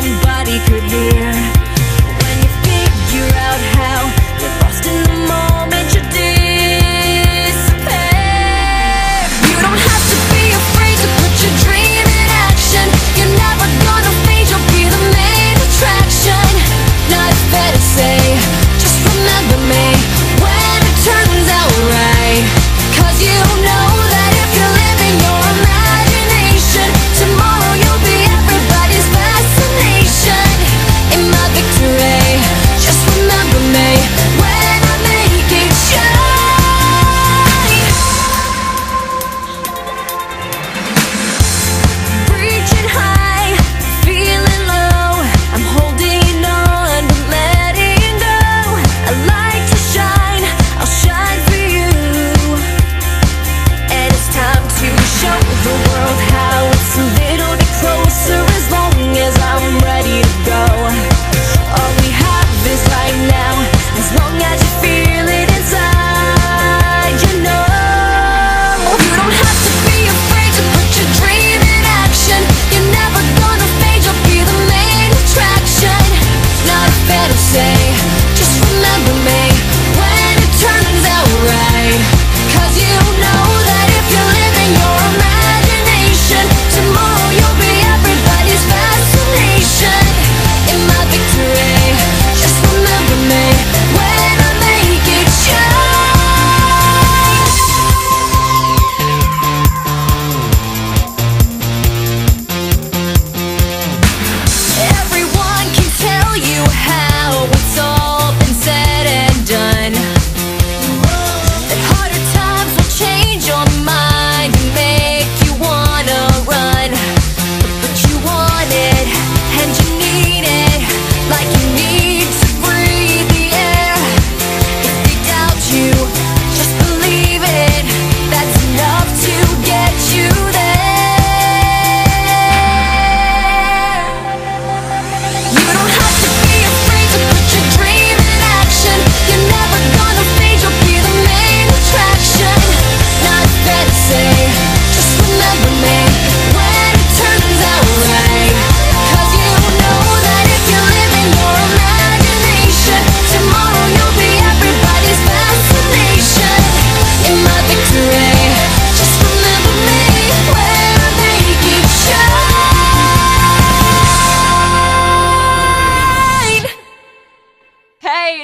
somebody could hear.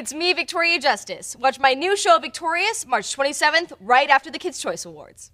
It's me, Victoria Justice. Watch my new show, Victorious, March 27th, right after the Kids' Choice Awards.